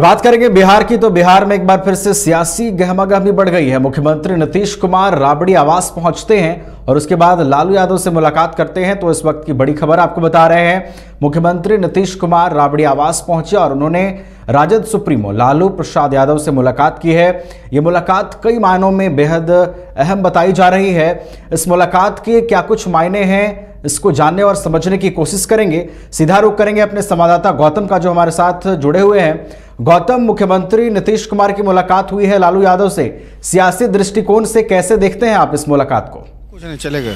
बात करेंगे बिहार की तो बिहार में एक बार फिर से सियासी गहमागहमी बढ़ गई है। मुख्यमंत्री नीतीश कुमार राबड़ी आवास पहुँचते हैं और उसके बाद लालू यादव से मुलाकात करते हैं तो इस वक्त की बड़ी खबर आपको बता रहे हैं। मुख्यमंत्री नीतीश कुमार राबड़ी आवास पहुँचे और उन्होंने राजद सुप्रीमो लालू प्रसाद यादव से मुलाकात की है। ये मुलाकात कई मायनों में बेहद अहम बताई जा रही है। इस मुलाकात के क्या कुछ मायने हैं? इसको जानने और समझने की कोशिश करेंगे, सीधा रुख करेंगे अपने संवाददाता गौतम का, जो हमारे साथ जुड़े हुए हैं। गौतम, मुख्यमंत्री नीतीश कुमार की मुलाकात हुई है लालू यादव से। सियासी दृष्टिकोण से कैसे देखते हैं आप इस मुलाकात को? कुछ नहीं चलेगा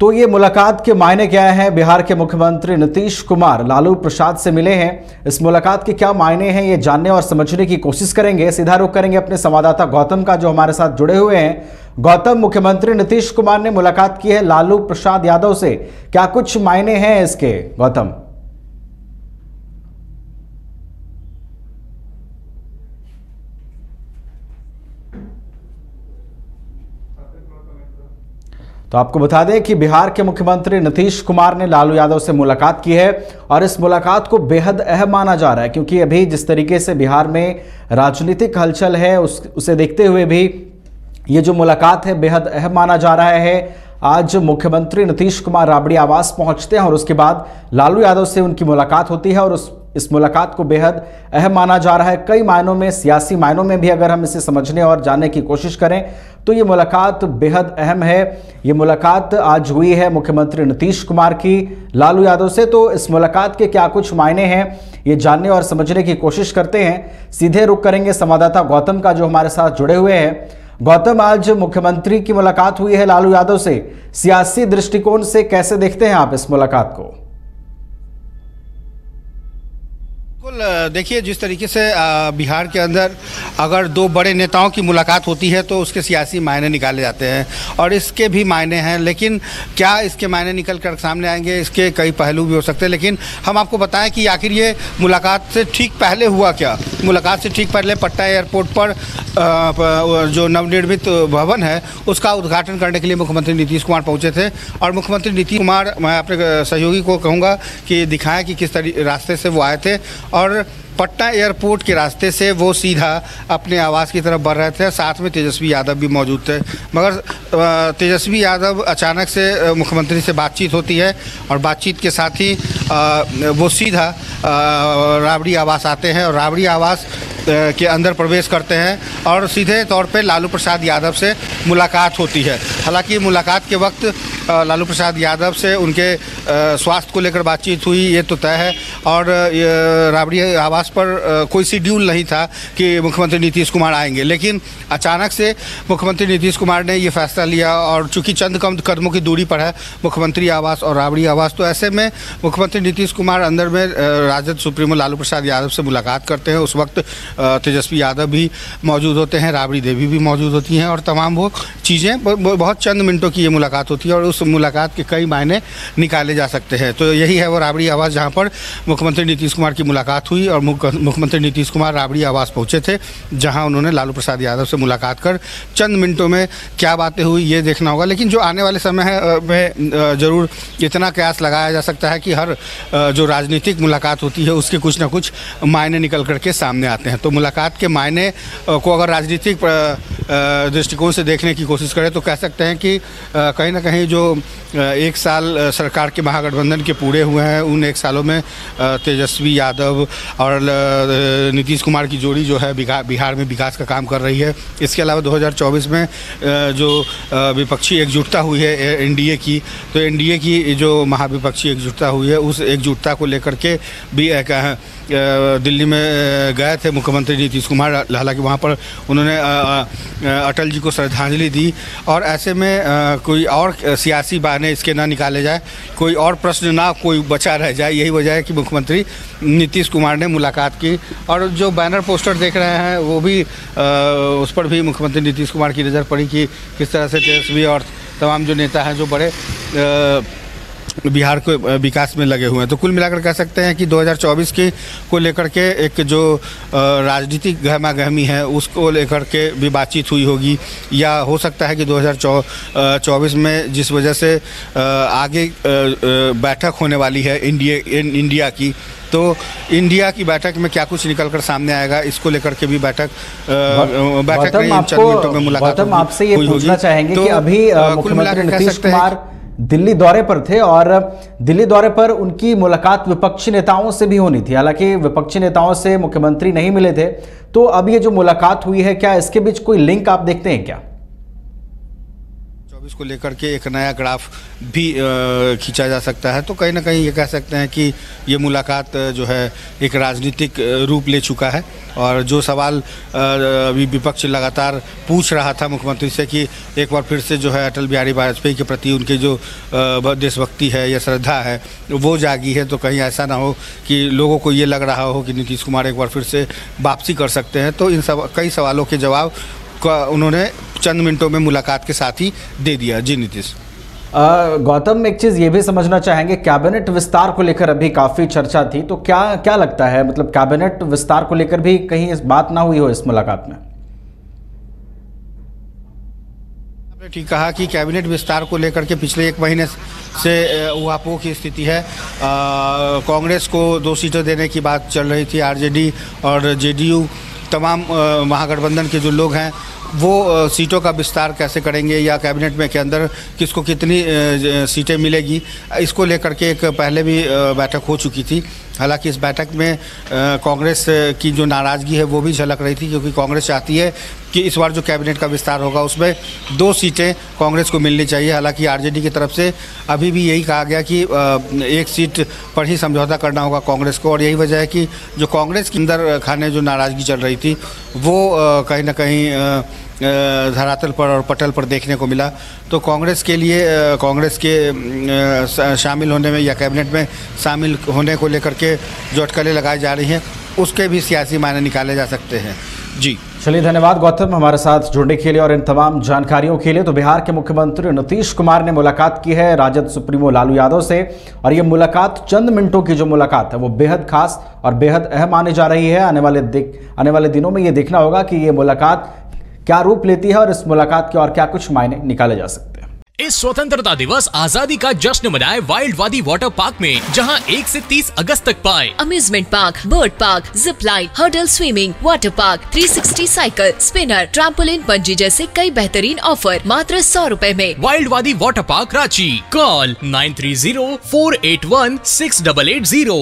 तो ये मुलाकात के मायने क्या हैं? बिहार के मुख्यमंत्री नीतीश कुमार लालू प्रसाद से मिले हैं। इस मुलाकात के क्या मायने हैं ये जानने और समझने की कोशिश करेंगे। सीधा रुख करेंगे अपने संवाददाता गौतम का, जो हमारे साथ जुड़े हुए हैं। गौतम, मुख्यमंत्री नीतीश कुमार ने मुलाकात की है लालू प्रसाद यादव से। क्या कुछ मायने हैं इसके? गौतम। तो आपको बता दें कि बिहार के मुख्यमंत्री नीतीश कुमार ने लालू यादव से मुलाकात की है और इस मुलाकात को बेहद अहम माना जा रहा है, क्योंकि अभी जिस तरीके से बिहार में राजनीतिक हलचल है, उस, उसे देखते हुए भी ये जो मुलाकात है बेहद अहम माना जा रहा है। आज मुख्यमंत्री नीतीश कुमार राबड़ी आवास पहुँचते हैं और उसके बाद लालू यादव से उनकी मुलाकात होती है और उस इस मुलाकात को बेहद अहम माना जा रहा है। कई मायनों में, सियासी मायनों में भी अगर हम इसे समझने और जानने की कोशिश करें तो ये मुलाकात बेहद अहम है। ये मुलाकात आज हुई है मुख्यमंत्री नीतीश कुमार की लालू यादव से। तो इस मुलाकात के क्या कुछ मायने हैं, ये जानने और समझने की कोशिश करते हैं। सीधे रुख करेंगे संवाददाता गौतम का, जो हमारे साथ जुड़े हुए हैं। गौतम, आज मुख्यमंत्री की मुलाकात हुई है लालू यादव से। सियासी दृष्टिकोण से कैसे देखते हैं आप इस मुलाकात को? बिल्कुल देखिए, जिस तरीके से बिहार के अंदर अगर दो बड़े नेताओं की मुलाकात होती है तो उसके सियासी मायने निकाले जाते हैं और इसके भी मायने हैं। लेकिन क्या इसके मायने निकल कर सामने आएँगे, इसके कई पहलू भी हो सकते हैं। लेकिन हम आपको बताएँ कि आखिर ये मुलाकात से ठीक पहले हुआ क्या? मुलाकात से ठीक पहले पटना एयरपोर्ट पर जो नवनिर्मित भवन है, उसका उद्घाटन करने के लिए मुख्यमंत्री नीतीश कुमार पहुँचे थे। और मुख्यमंत्री नीतीश कुमार, मैं अपने सहयोगी को कहूँगा कि दिखाएँ कि किस रास्ते से वो आए थे। और पटना एयरपोर्ट के रास्ते से वो सीधा अपने आवास की तरफ़ बढ़ रहे थे। साथ में तेजस्वी यादव भी मौजूद थे। मगर तेजस्वी यादव अचानक से मुख्यमंत्री से बातचीत होती है और बातचीत के साथ ही वो सीधा राबड़ी आवास आते हैं और राबड़ी आवास के अंदर प्रवेश करते हैं और सीधे तौर पे लालू प्रसाद यादव से मुलाकात होती है। हालाँकि मुलाकात के वक्त लालू प्रसाद यादव से उनके स्वास्थ्य को लेकर बातचीत हुई, ये तो तय है। और राबड़ी आवास पर कोई शेड्यूल नहीं था कि मुख्यमंत्री नीतीश कुमार आएँगे। लेकिन अचानक से मुख्यमंत्री नीतीश कुमार ने ये फैसला लिया और चूँकि चंद कम कदमों की दूरी पर है, मुख्यमंत्री आवास और राबड़ी आवास तो ऐसे में मुख्यमंत्री नीतीश कुमार अंदर में राजद सुप्रीमो लालू प्रसाद यादव से मुलाकात करते हैं। उस वक्त तेजस्वी यादव भी मौजूद होते हैं, राबड़ी देवी भी मौजूद होती हैं और तमाम वो चीज़ें बहुत चंद मिनटों की ये मुलाकात होती है और उस मुलाकात के कई मायने निकाले जा सकते हैं। तो यही है वो राबड़ी आवास जहाँ पर मुख्यमंत्री नीतीश कुमार की मुलाकात हुई और मुख्यमंत्री नीतीश कुमार राबड़ी आवास पहुँचे थे, जहाँ उन्होंने लालू प्रसाद यादव से मुलाकात कर। चंद मिनटों में क्या बातें हुई ये देखना होगा, लेकिन जो आने वाले समय में ज़रूर इतना कयास लगाया जा सकता है कि हर जो राजनीतिक मुलाकात होती है उसके कुछ ना कुछ मायने निकल करके सामने आते हैं। तो मुलाकात के मायने को अगर राजनीतिक दृष्टिकोण से देखने की कोशिश करें तो कह सकते हैं कि कहीं ना कहीं जो एक साल सरकार के महागठबंधन के पूरे हुए हैं, उन एक सालों में तेजस्वी यादव और नीतीश कुमार की जोड़ी जो है बिहार में विकास का काम कर रही है। इसके अलावा 2024 में जो विपक्षी एकजुटता हुई है एनडीए की तो एनडीए की जो महाविपक्षी एकजुटता हुई है, उस एकजुटता को लेकर के भी एक दिल्ली में गए थे मुख्यमंत्री नीतीश कुमार, हालाँकि वहाँ पर उन्होंने अटल जी को श्रद्धांजलि दी। और ऐसे में कोई और सियासी बहाने इसके ना निकाले जाए, कोई और प्रश्न ना कोई बचा रह जाए, यही वजह है कि मुख्यमंत्री नीतीश कुमार ने मुलाकात की। और जो बैनर पोस्टर देख रहे हैं, वो भी उस पर भी मुख्यमंत्री नीतीश कुमार की नज़र पड़ी कि किस तरह से तेजस्वी और तमाम जो नेता हैं, जो बड़े बिहार को विकास में लगे हुए हैं। तो कुल मिलाकर कह सकते हैं कि 2024 के को लेकर के एक जो राजनीतिक गहमा गहमी है उसको लेकर के भी बातचीत हुई होगी। या हो सकता है कि 2024 में जिस वजह से आगे बैठक होने वाली है इंडिया इंडिया की तो इंडिया की बैठक में क्या कुछ निकल कर सामने आएगा? इसको लेकर के भी बैठक बैठक में मुलाकात आपसे ये पूछना चाहेंगे तो कि अभी मुख्यमंत्री नीतीश कुमार दिल्ली दौरे पर थे और दिल्ली दौरे पर उनकी मुलाकात विपक्षी नेताओं से भी होनी थी। हालाँकि विपक्षी नेताओं से मुख्यमंत्री नहीं मिले थे। तो अब ये जो मुलाकात हुई है, क्या इसके बीच कोई लिंक आप देखते हैं क्या? इसको लेकर के एक नया ग्राफ भी खींचा जा सकता है। तो कहीं ना कहीं ये कह सकते हैं कि ये मुलाकात जो है, एक राजनीतिक रूप ले चुका है। और जो सवाल अभी विपक्ष लगातार पूछ रहा था मुख्यमंत्री से कि एक बार फिर से जो है, अटल बिहारी वाजपेयी के प्रति उनके जो देशभक्ति है या श्रद्धा है, वो जागी है। तो कहीं ऐसा ना हो कि लोगों को ये लग रहा हो कि नीतीश कुमार एक बार फिर से वापसी कर सकते हैं। तो इन सब, कई सवालों के जवाब का उन्होंने चंद मिनटों में मुलाकात के साथ ही दे दिया। जी नीतीश। गौतम एक चीज़ ये भी समझना चाहेंगे कैबिनेट विस्तार को लेकर अभी काफ़ी चर्चा थी तो क्या क्या लगता है मतलब कैबिनेट विस्तार को लेकर भी कहीं इस बात ना हुई हो इस मुलाकात में? आपने ठीक कहा कि कैबिनेट विस्तार को लेकर के पिछले एक महीने से उहापोह की स्थिति है। कांग्रेस को दो सीटें देने की बात चल रही थी आरजेडी और जेडीयू। तमाम महागठबंधन के जो लोग हैं वो सीटों का विस्तार कैसे करेंगे या कैबिनेट में के अंदर किसको कितनी सीटें मिलेगी? इसको लेकर के एक पहले भी बैठक हो चुकी थी। हालाँकि इस बैठक में कांग्रेस की जो नाराज़गी है, वो भी झलक रही थी क्योंकि कांग्रेस चाहती है कि इस बार जो कैबिनेट का विस्तार होगा, उसमें दो सीटें कांग्रेस को मिलनी चाहिए। हालाँकि आरजेडी की तरफ़ से अभी भी यही कहा गया कि एक सीट पर ही समझौता करना होगा कांग्रेस को, और यही वजह है कि जो कांग्रेस के अंदर खाने जो नाराज़गी चल रही थी, वो कहीं ना कहीं धरातल पर और पटल पर देखने को मिला। तो कांग्रेस के लिए कांग्रेस के शामिल होने में या कैबिनेट में शामिल होने को लेकर के जो अटकलें लगाई जा रही हैं, उसके भी सियासी मायने निकाले जा सकते हैं। जी। चलिए, धन्यवाद गौतम। हमारे साथ जुड़ने के लिए और इन तमाम जानकारियों के लिए तो बिहार के मुख्यमंत्री नीतीश कुमार ने मुलाकात की है राजद सुप्रीमो लालू यादव से। और ये मुलाकात चंद मिनटों की जो मुलाकात है, वो बेहद खास और बेहद अहम मानी जा रही है। आने वाले आने वाले दिनों में ये देखना होगा कि ये मुलाकात क्या रूप लेती है और इस मुलाकात के और क्या कुछ मायने निकाले जा सकते हैं? इस स्वतंत्रता दिवस आज़ादी का जश्न मनाए वाइल्ड वादी वाटर पार्क में जहाँ 1 से 30 अगस्त तक पाए। Amusement park bird park zip line hurdle swimming water park 360 cycle spinner trampoline bungee जैसे कई बेहतरीन ऑफ़र मात्र सौ रूपए में। Wild Wadi Water Park Ranchi. Call nine three zero four eight one six double eight zero